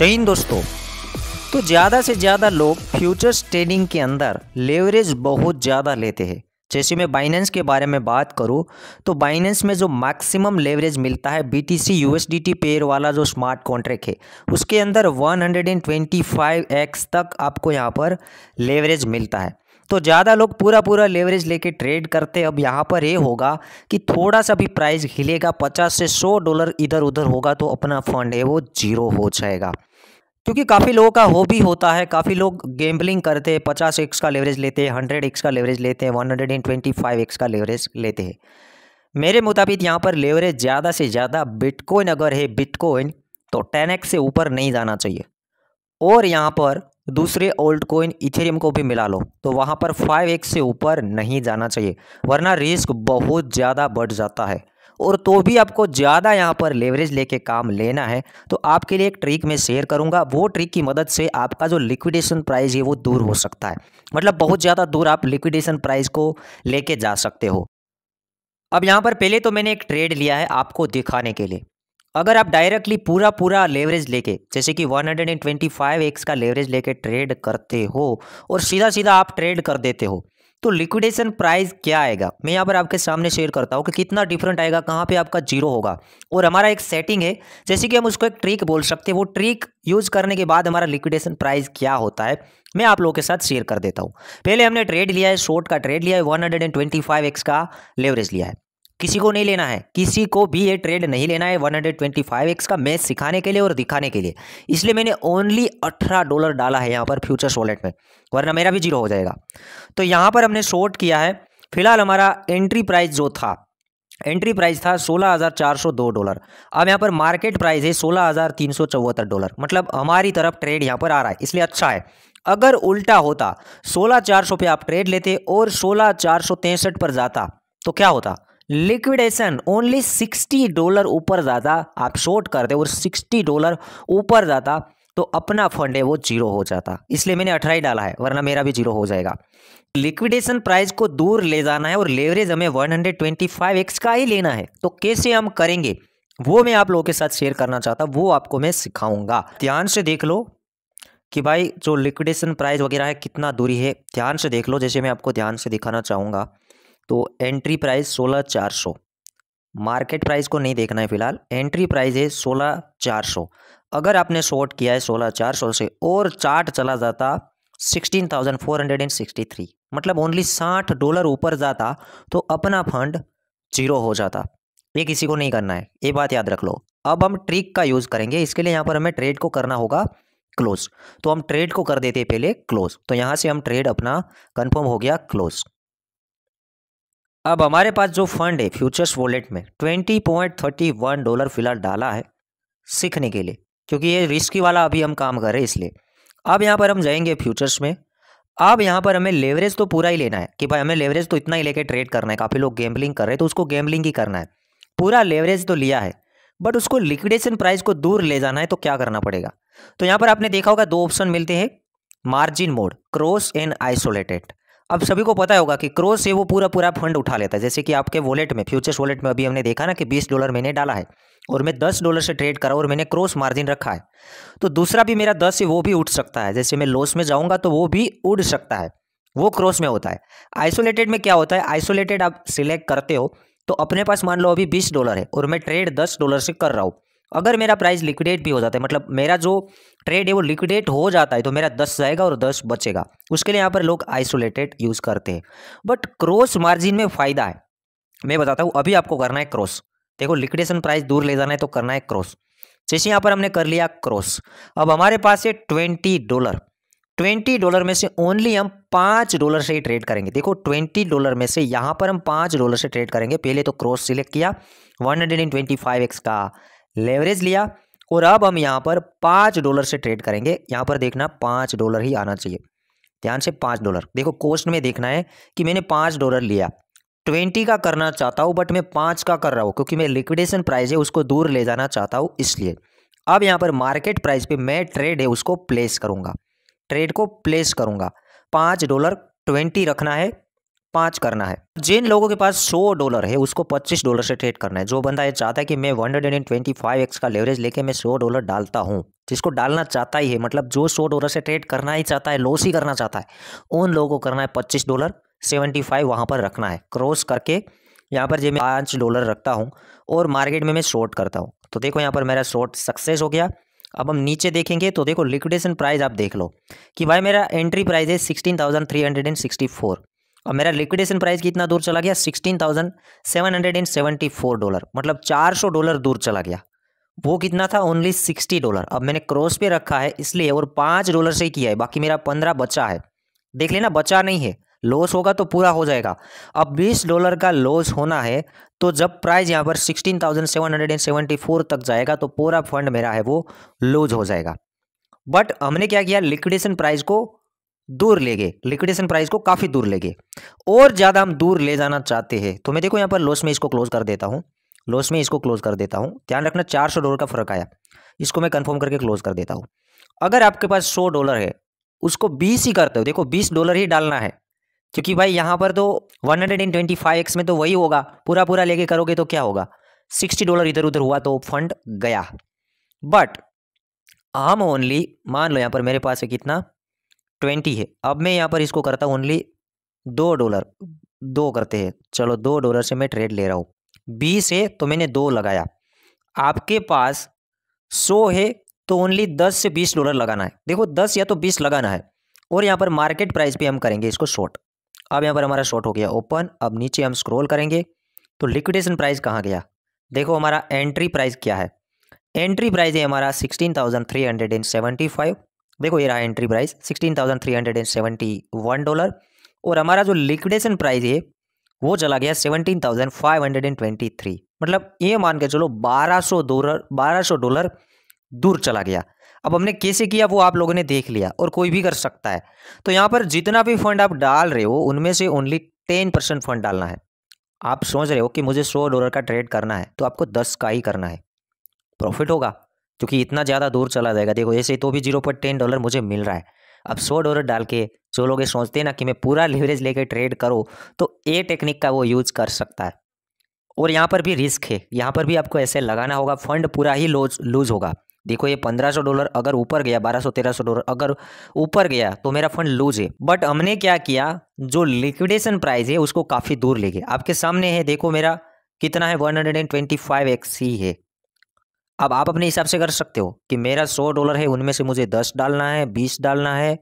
जय हिंद दोस्तों तो ज़्यादा से ज़्यादा लोग फ्यूचर्स ट्रेडिंग के अंदर लेवरेज बहुत ज़्यादा लेते हैं। जैसे मैं बाइनेंस के बारे में बात करूँ तो बाइनेंस में जो मैक्सिमम लेवरेज मिलता है B T C U S D T pair वाला जो स्मार्ट कॉन्ट्रैक्ट है, उसके अंदर 125 एक्स तक आपको यहाँ पर लेवरेज मिलता है। तो ज़्यादा लोग पूरा पूरा लेवरेज लेके ट्रेड करते, अब यहाँ पर ये होगा कि थोड़ा सा भी प्राइस हिलेगा, पचास से सौ डॉलर इधर उधर होगा तो अपना फंड है वो ज़ीरो हो जाएगा। क्योंकि काफ़ी लोगों का हॉबी होता है, काफ़ी लोग गेम्बलिंग करते हैं, पचास एक्स का लेवरेज लेते हैं हंड्रेड एक्स का लेवरेज लेते हैं one hundred and twenty five X का लेवरेज लेते हैं। मेरे मुताबिक यहाँ पर लेवरेज ज़्यादा से ज़्यादा बिटकॉइन अगर है बिटकॉइन तो टेन एक्स से ऊपर नहीं जाना चाहिए। और यहाँ पर दूसरे ओल्ड कोइन इथेरियम को भी मिला लो तो वहाँ पर फाइव एक्स से ऊपर नहीं जाना चाहिए, वरना रिस्क बहुत ज़्यादा बढ़ जाता है। और तो भी आपको ज़्यादा यहाँ पर लेवरेज लेके काम लेना है तो आपके लिए एक ट्रिक मैं शेयर करूँगा। वो ट्रिक की मदद से आपका जो लिक्विडेशन प्राइस है, वो दूर हो सकता है। मतलब बहुत ज़्यादा दूर आप लिक्विडेशन प्राइस को लेके जा सकते हो। अब यहाँ पर पहले तो मैंने एक ट्रेड लिया है आपको दिखाने के लिए। अगर आप डायरेक्टली पूरा पूरा लेवरेज लेके, जैसे कि 125 एक्स का लेवरेज लेके ट्रेड करते हो, और सीधा सीधा आप ट्रेड कर देते हो तो लिक्विडेशन प्राइस क्या आएगा? मैं यहाँ पर आपके सामने शेयर करता हूँ कि कितना डिफरेंट आएगा, कहाँ पे आपका ज़ीरो होगा। और हमारा एक सेटिंग है, जैसे कि हम उसको एक ट्रिक बोल सकते हैं। वो ट्रिक यूज़ करने के बाद हमारा लिक्विडेशन प्राइस क्या होता है, मैं आप लोगों के साथ शेयर कर देता हूँ। पहले हमने ट्रेड लिया है शॉर्ट का ट्रेड लिया है वन एक्स का लेवरेज लिया है। किसी को नहीं लेना है। किसी को भी ये ट्रेड नहीं लेना है 125 एक्स का मैच सिखाने के लिए और दिखाने के लिए। इसलिए मैंने ओनली 18 डॉलर डाला है यहाँ पर फ्यूचर्स वॉलेट में, वरना मेरा भी ज़ीरो हो जाएगा। तो यहाँ पर हमने शॉर्ट किया है। फ़िलहाल हमारा एंट्री प्राइस जो था एंट्री प्राइस था सोलह हज़ार चार सौ दो डॉलर अब यहाँ पर मार्केट प्राइस है सोलह डॉलर मतलब हमारी तरफ़ ट्रेड यहाँ पर आ रहा है, इसलिए अच्छा है। अगर उल्टा होता, सोलह चार सौ पे आप ट्रेड लेते और सोलह चार सौ पर जाता तो क्या होता? लिक्विडेशन ओनली सिक्सटी डॉलर ऊपर जाता आप शॉर्ट कर दे और सिक्सटी डॉलर ऊपर जाता तो अपना फंड है वो ज़ीरो हो जाता। इसलिए मैंने अठारह ही डाला है, वरना मेरा भी ज़ीरो हो जाएगा। लिक्विडेशन प्राइस को दूर ले जाना है और लेवरेज हमें 125 एक्स का ही लेना है। तो कैसे हम करेंगे? वो मैं आप लोगों के साथ शेयर करना चाहता, वो आपको मैं सिखाऊँगा। ध्यान से देख लो कि भाई जो लिक्विडेशन प्राइस वगैरह है, कितना दूरी है, ध्यान से देख लो। जैसे मैं आपको ध्यान से दिखाना चाहूँगा तो एंट्री प्राइस सोलह चार सौ। मार्केट प्राइस को नहीं देखना है फ़िलहाल। एंट्री प्राइस है सोलह चार सौ। अगर आपने शॉर्ट किया है सोलह चार सौ से और चार्ट चला जाता sixteen thousand four hundred and sixty three मतलब ओनली साठ डॉलर ऊपर जाता तो अपना फंड ज़ीरो हो जाता। ये किसी को नहीं करना है। ये बात याद रख लो। अब हम ट्रिक का यूज़ करेंगे। इसके लिए यहाँ पर हमें ट्रेड को करना होगा क्लोज तो हम ट्रेड को कर देते पहले क्लोज तो यहाँ से हम ट्रेड अपना कंफर्म हो गया क्लोज अब हमारे पास जो फंड है फ्यूचर्स वॉलेट में, twenty point thirty one dollar फ़िलहाल डाला है सीखने के लिए, क्योंकि ये रिस्की वाला अभी हम काम कर रहे हैं इसलिए। अब यहाँ पर हम जाएँगे फ्यूचर्स में। अब यहाँ पर हमें लेवरेज तो पूरा ही लेना है, कि भाई हमें लेवरेज तो इतना ही लेके ट्रेड करना है, काफ़ी लोग गेमलिंग कर रहे हैं तो उसको गेमलिंग ही करना है। पूरा लेवरेज तो लिया है बट उसको लिक्विडेशन प्राइस को दूर ले जाना है तो क्या करना पड़ेगा? तो यहाँ पर आपने देखा होगा दो ऑप्शन मिलते हैं margin mode cross and isolated अब सभी को पता होगा कि क्रॉस से वो पूरा पूरा फंड उठा लेता है। जैसे कि आपके वॉलेट में फ्यूचर्स वॉलेट में अभी हमने देखा ना कि बीस डॉलर मैंने डाला है और मैं दस डॉलर से ट्रेड करा और मैंने क्रॉस मार्जिन रखा है। तो दूसरा भी मेरा दस है वो भी उठ सकता है। जैसे मैं लॉस में जाऊँगा तो वो भी उड़ सकता है। वो क्रॉस में होता है। आइसोलेटेड में क्या होता है? आइसोलेटेड आप सिलेक्ट करते हो तो अपने पास मान लो अभी बीस डॉलर है और मैं ट्रेड दस डॉलर से कर रहा हूँ। अगर मेरा प्राइस लिक्विडेट भी हो जाता है मतलब मेरा जो ट्रेड है वो लिक्विडेट हो जाता है तो मेरा दस जाएगा और दस बचेगा। उसके लिए यहाँ पर लोग आइसोलेटेड यूज़ करते हैं। बट क्रॉस मार्जिन में फ़ायदा है। मैं बताता हूँ, अभी आपको करना है क्रॉस देखो लिक्विडेशन प्राइस दूर ले जाना है तो करना है क्रॉस जैसे यहाँ पर हमने कर लिया क्रॉस अब हमारे पास है ट्वेंटी डॉलर ट्वेंटी डॉलर में से ओनली हम पाँच डॉलर से ही ट्रेड करेंगे। देखो ट्वेंटी डॉलर में से यहाँ पर हम पाँच डॉलर से ट्रेड करेंगे। पहले तो क्रॉस सिलेक्ट किया। One hundred and twenty five X का। लेवरेज लिया। और अब हम यहाँ पर पाँच डॉलर से ट्रेड करेंगे। यहाँ पर देखना पाँच डॉलर ही आना चाहिए। ध्यान से पाँच डॉलर। देखो कोस्ट में देखना है कि मैंने पाँच डॉलर लिया। ट्वेंटी का करना चाहता हूँ बट मैं पाँच का कर रहा हूँ, क्योंकि मैं लिक्विडेशन प्राइस है, उसको दूर ले जाना चाहता हूँ, इसलिए। अब यहाँ पर मार्केट प्राइस पे मैं ट्रेड है, उसको प्लेस करूँगा। ट्रेड को प्लेस करूँगा। पाँच डॉलर ट्वेंटी रखना है। पाँच करना है। जिन लोगों के पास सौ डॉलर है, उसको पच्चीस डॉलर से ट्रेड करना है। जो बंदा ये चाहता है कि मैं one hundred and twenty five X का लेवरेज लेके मैं सौ डॉलर डालता हूँ, जिसको डालना चाहता ही है मतलब जो सौ डॉलर से ट्रेड करना ही चाहता है लॉस ही करना चाहता है, उन लोगों को करना है पच्चीस डॉलर सेवेंटी फाइव वहाँ पर रखना है। क्रॉस करके यहाँ पर जो मैं पाँच डॉलर रखता हूँ और मार्केट में मैं शॉर्ट करता हूँ तो देखो यहाँ पर मेरा शॉर्ट सक्सेस हो गया। अब हम नीचे देखेंगे तो देखो लिक्विडेशन प्राइस आप देख लो कि भाई मेरा एंट्री प्राइस है sixteen thousand three hundred and sixty four और मेरा लिक्विडेशन प्राइस कितना दूर चला गया? Sixteen thousand seven hundred and seventy four dollar मतलब चार सौ डॉलर दूर चला गया। वो कितना था? ओनली सिक्सटी डॉलर अब मैंने क्रॉस पे रखा है, इसलिए और पाँच डॉलर से ही किया है। बाकी मेरा पंद्रह बचा है। देख लेना, बचा नहीं है। लॉस होगा तो पूरा हो जाएगा। अब बीस डॉलर का लॉस होना है तो जब प्राइस यहाँ पर sixteen thousand seven hundred and seventy four तक जाएगा तो पूरा फंड मेरा है, वो लूज हो जाएगा। बट हमने क्या किया? लिक्विडेशन प्राइस को दूर ले गए लिक्विडेशन प्राइस को काफ़ी दूर ले गए और ज़्यादा हम दूर ले जाना चाहते हैं तो मैं देखो यहाँ पर लॉस में इसको क्लोज कर देता हूँ। लॉस में इसको क्लोज कर देता हूँ। ध्यान रखना, चार सौ डॉलर का फ़र्क आया। इसको मैं कन्फर्म करके क्लोज कर देता हूँ। अगर आपके पास सौ डॉलर है, उसको बीस ही करते हो। देखो, बीस डॉलर ही डालना है। क्योंकि भाई यहाँ पर तो one hundred and twenty five X में तो वही होगा। पूरा पूरा लेके करोगे तो क्या होगा? सिक्सटी डॉलर इधर उधर हुआ तो फंड गया। बट हम ओनली मान लो यहाँ पर मेरे पास है कितना? ट्वेंटी है। अब मैं यहाँ पर इसको करता हूँ ओनली दो डॉलर। दो करते हैं। चलो दो डॉलर से मैं ट्रेड ले रहा हूँ। बीस है तो मैंने दो लगाया। आपके पास सौ है तो ओनली दस से बीस डॉलर लगाना है। देखो दस या तो बीस लगाना है और यहाँ पर मार्केट प्राइस पे हम करेंगे इसको शॉर्ट अब यहाँ पर हमारा शॉर्ट हो गया ओपन अब नीचे हम स्क्रॉल करेंगे। तो लिक्विडेशन प्राइस कहाँ गया? देखो हमारा एंट्री प्राइस क्या है। एंट्री प्राइस है हमारा sixteen thousand three hundred and seventy five देखो ये रहा entry price sixteen thousand three hundred and seventy one dollar और हमारा जो लिक्विडेशन प्राइस है, वो चला गया seventeen thousand five hundred and twenty three मतलब ये मान के चलो बारह सौ डॉलर बारह सौ डॉलर दूर चला गया। अब हमने कैसे किया वो आप लोगों ने देख लिया और कोई भी कर सकता है। तो यहाँ पर जितना भी फंड आप डाल रहे हो, उनमें से ओनली टेन परसेंट फंड डालना है। आप सोच रहे हो कि मुझे सौ डॉलर का ट्रेड करना है तो आपको दस का ही करना है। प्रॉफिट होगा। क्योंकि इतना ज़्यादा दूर चला जाएगा। देखो, ऐसे तो भी ज़ीरो पॉइंट टेन डॉलर मुझे मिल रहा है। अब सौ डॉलर डाल के जो लोग ये सोचते हैं ना कि मैं पूरा लिवरेज लेके ट्रेड करूँ तो ए टेक्निक का वो यूज़ कर सकता है। और यहाँ पर भी रिस्क है। यहाँ पर भी आपको ऐसे लगाना होगा फंड पूरा ही लूज लूज होगा। देखो, ये पंद्रह सौ डॉलर अगर ऊपर गया, बारह सौ, तेरह सौ डॉलर अगर ऊपर गया तो मेरा फंड लूज है। बट हमने क्या किया? जो लिक्विडेशन प्राइस है, उसको काफ़ी दूर ले गए। आपके सामने है, देखो मेरा कितना है? One hundred and twenty five X ही है। अब आप अपने हिसाब से कर सकते हो कि मेरा सौ डॉलर है, उनमें से मुझे दस डालना है, बीस डालना है,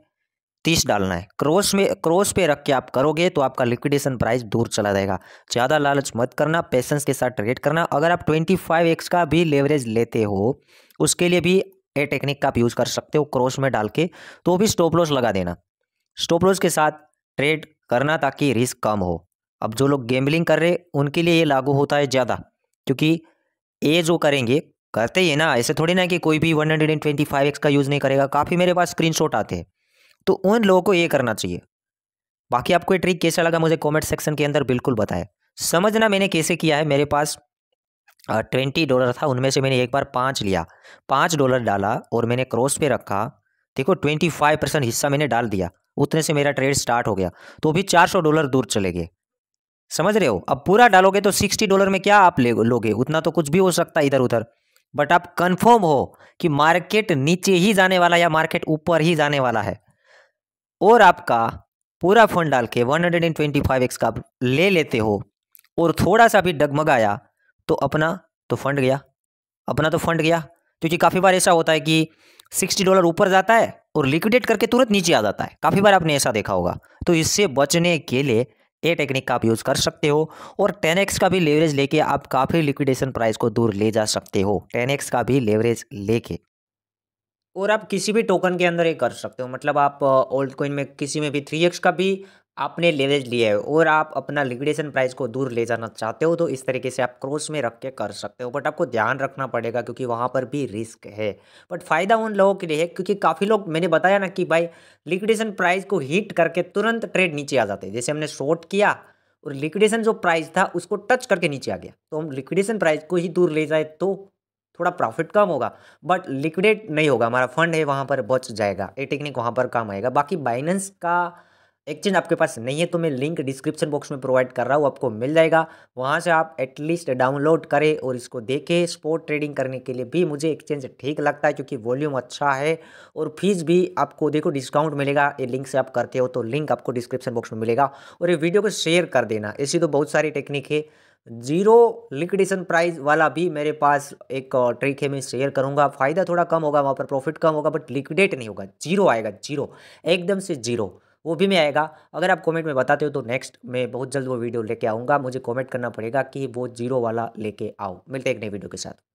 तीस डालना है। क्रॉस में, क्रॉस पे रख के आप करोगे तो आपका लिक्विडेशन प्राइस दूर चला जाएगा। ज़्यादा लालच मत करना, पेशेंस के साथ ट्रेड करना। अगर आप ट्वेंटी फाइव एक्स का भी लेवरेज लेते हो, उसके लिए भी ए टेक्निक का आप यूज़ कर सकते हो क्रॉस में डाल के तो भी स्टॉप लॉस लगा देना। स्टॉप लॉस के साथ ट्रेड करना ताकि रिस्क कम हो। अब जो लोग गेमलिंग कर रहे उनके लिए ये लागू होता है ज़्यादा, क्योंकि ये जो करेंगे करते ही ना, ऐसे थोड़ी ना कि कोई भी one hundred and twenty five X का यूज़ नहीं करेगा, काफ़ी मेरे पास स्क्रीन आते हैं। तो उन लोगों को ये करना चाहिए। बाकी आपको ये ट्रिक कैसा लगा मुझे कमेंट सेक्शन के अंदर बिल्कुल बताएँ। समझना मैंने कैसे किया है, मेरे पास ट्वेंटी डॉलर था, उनमें से मैंने एक बार पाँच लिया। पाँच डॉलर डाला और मैंने क्रॉस पे रखा। देखो ट्वेंटी फाइव परसेंट हिस्सा मैंने डाल दिया, उतने से मेरा ट्रेड स्टार्ट हो गया। तो भी चार सौ डॉलर दूर चले गए। समझ रहे हो? अब पूरा डालोगे तो सिक्सटी डॉलर में क्या आप लोगे? उतना तो कुछ भी हो सकता है इधर उधर बट आप कंफर्म हो कि मार्केट नीचे ही जाने वाला या मार्केट ऊपर ही जाने वाला है। और आपका पूरा फंड डाल के one hundred and twenty five X का ले लेते हो और थोड़ा सा भी डगमगाया तो अपना तो फंड गया। अपना तो फंड गया, क्योंकि काफ़ी बार ऐसा होता है कि सिक्सटी डॉलर ऊपर जाता है और लिक्विडेट करके तुरंत नीचे आ जाता है। काफ़ी बार आपने ऐसा देखा होगा। तो इससे बचने के लिए ए टेक्निक का आप यूज़ कर सकते हो और टेन एक्स का भी लेवरेज लेके आप काफ़ी लिक्विडेशन प्राइस को दूर ले जा सकते हो। टेन एक्स का भी लेवरेज लेके। और आप किसी भी टोकन के अंदर ये कर सकते हो। मतलब आप ओल्ड कोइन में किसी में भी थ्री एक्स का भी आपने लेवरेज लिया है और आप अपना लिक्विडेशन प्राइस को दूर ले जाना चाहते हो तो इस तरीके से आप क्रॉस में रख के कर सकते हो बट आपको ध्यान रखना पड़ेगा क्योंकि वहाँ पर भी रिस्क है। बट फ़ायदा उन लोगों के लिए है क्योंकि काफ़ी लोग, मैंने बताया ना कि भाई लिक्विडेशन प्राइस को हिट करके तुरंत ट्रेड नीचे आ जाते हैं। जैसे हमने शॉर्ट किया और लिक्विडेशन जो प्राइस था उसको टच करके नीचे आ गया। तो हम लिक्विडेशन प्राइस को ही दूर ले जाए तो थोड़ा प्रॉफिट कम होगा बट लिक्विडेट नहीं होगा। हमारा फंड है, वहाँ पर बच जाएगा। ये टेक्निक वहाँ पर काम आएगा। बाकी बाइनेंस का एक्सचेंज आपके पास नहीं है तो मैं लिंक डिस्क्रिप्शन बॉक्स में प्रोवाइड कर रहा हूँ, आपको मिल जाएगा। वहाँ से आप एटलीस्ट डाउनलोड करें और इसको देखें। स्पोर्ट ट्रेडिंग करने के लिए भी मुझे एक्सचेंज ठीक लगता है, क्योंकि वॉल्यूम अच्छा है और फ़ीस भी आपको देखो डिस्काउंट मिलेगा, ये लिंक से आप करते हो तो लिंक आपको डिस्क्रिप्शन बॉक्स में मिलेगा। और ये वीडियो को शेयर कर देना, ऐसी तो बहुत सारी टेक्निक है। ज़ीरो लिक्विडेशन प्राइस वाला भी मेरे पास एक ट्रिक है, मैं शेयर करूँगा। फ़ायदा थोड़ा कम होगा, वहाँ पर प्रॉफिट कम होगा बट लिक्विडेट नहीं होगा। ज़ीरो आएगा ज़ीरो एकदम से ज़ीरो वो भी मैं आएगा। अगर आप कमेंट में बताते हो तो नेक्स्ट मैं बहुत जल्द वो वीडियो लेके आऊँगा। मुझे कमेंट करना पड़ेगा कि वो ज़ीरो वाला लेके आओ। मिलते एक नई वीडियो के साथ।